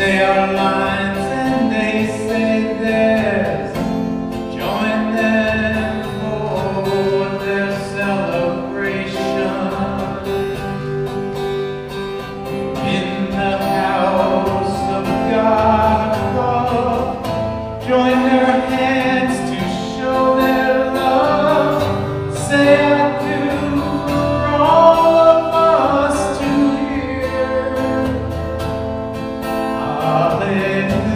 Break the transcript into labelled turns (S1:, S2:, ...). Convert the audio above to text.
S1: say our